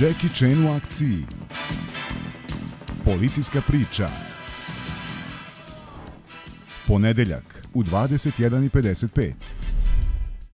Jackie Chan u akciji. Policijska priča. Ponedeljak u 21.55.